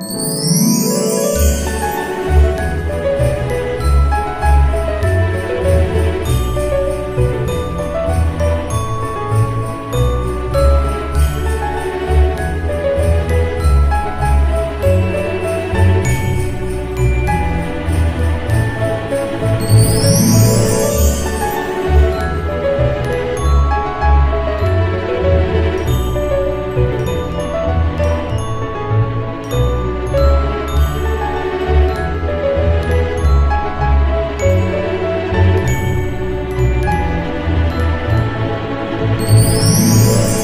嗯。Música